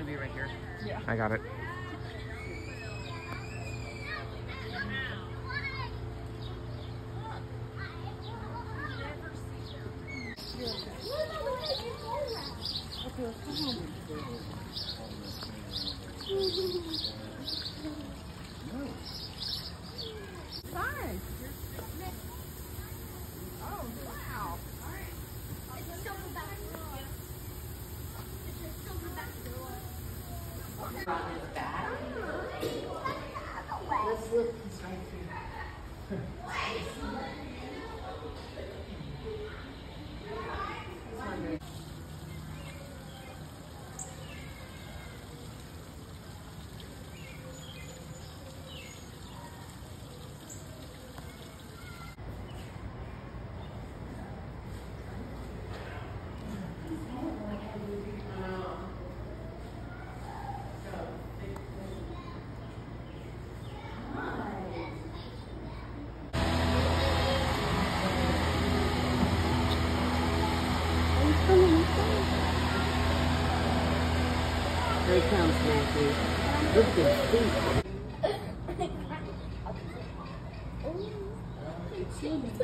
It's gonna be right here. I got it. Let's Look at his feet.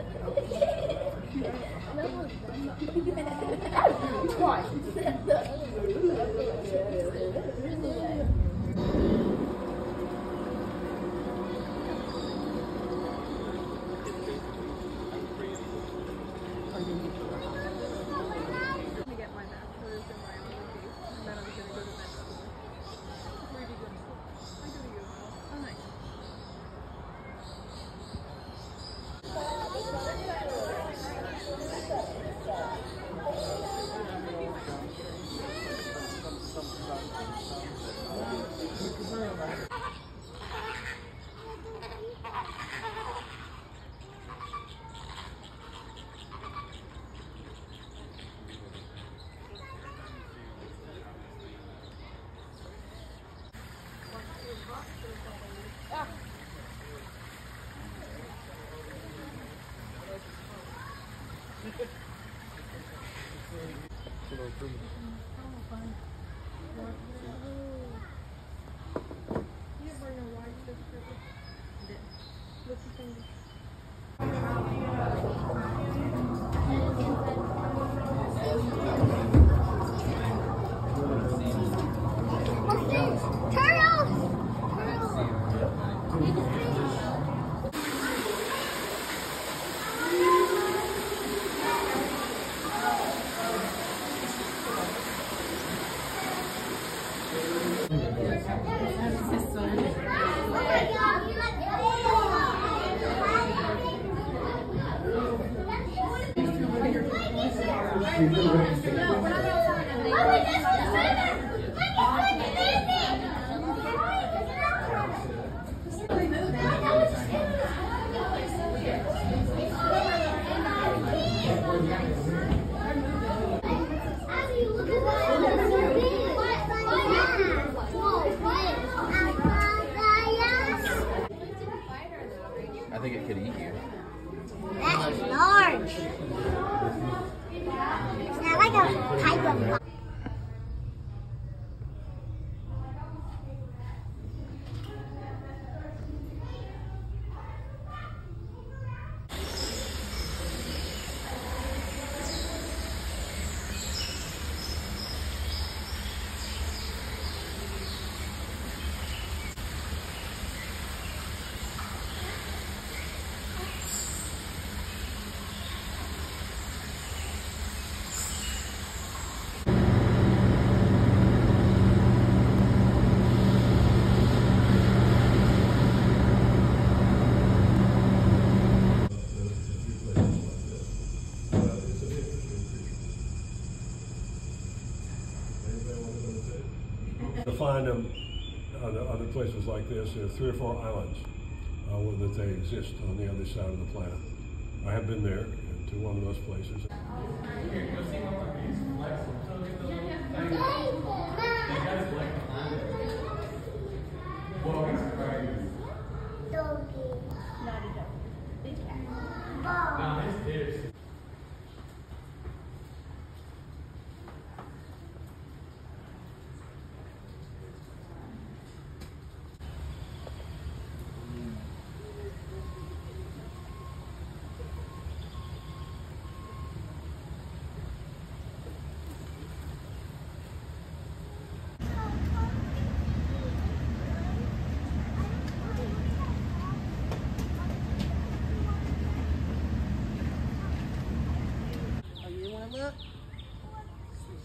to get my bachelor's in biology, and then I was gonna go to med school. Where do you go to school? I go to U of L. Oh, nice. You I Yeah. find them uh, on other places like this. There are three or four islands uh, that they exist on the other side of the planet. I have been there to one of those places. Doggy. Not a dog. Big cat.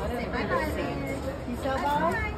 You so bye?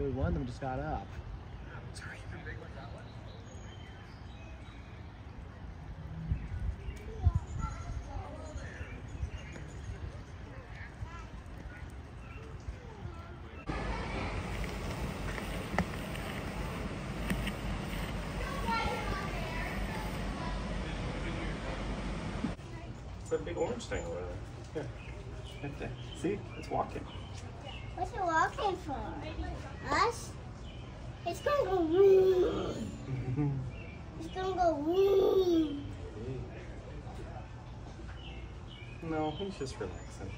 Only one of them just got up. It's a big orange thing over there. Yeah. Right there. See? It's walking. What's it walking for? Us? It's gonna go woo. It's gonna go woo. No, he's just relaxing.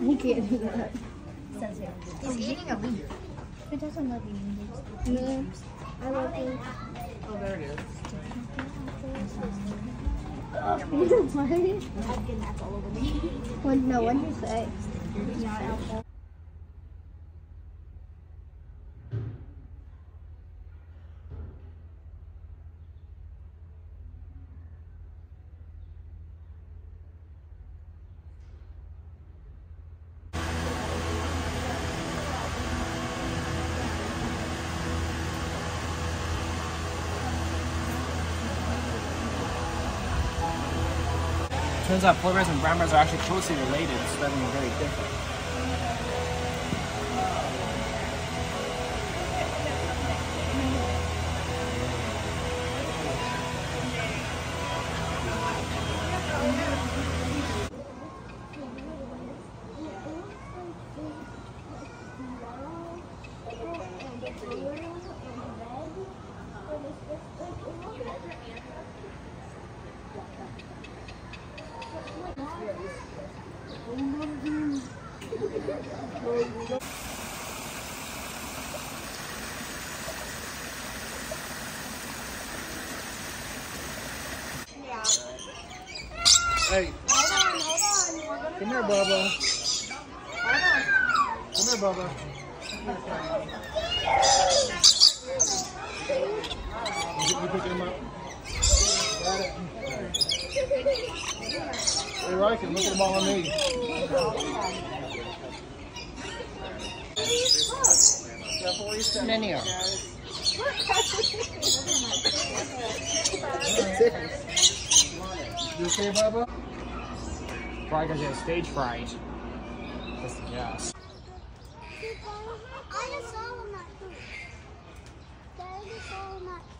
You can't do that. He's oh, eating a leaf. He doesn't love eating leaves. No. I love leaves. Oh, there it is. what? I've been that's all over me. What, no, what did you say? Turns out polar and brown are actually closely related, despite being very different. Hey, Hold on, hold on. We're gonna come here, Bubba. Come here, Bubba. You pick him up. Got it. Hey, Riken, look at them all on me. Come in here. You okay, Bubba? Probably because you had stage fright. That's the gas. I just saw him not poop. Daddy just saw him not poop.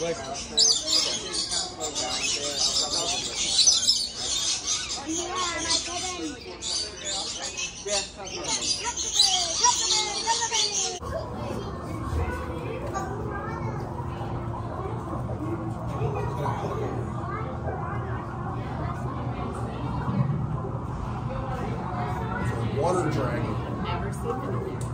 Like he's folding his ears back.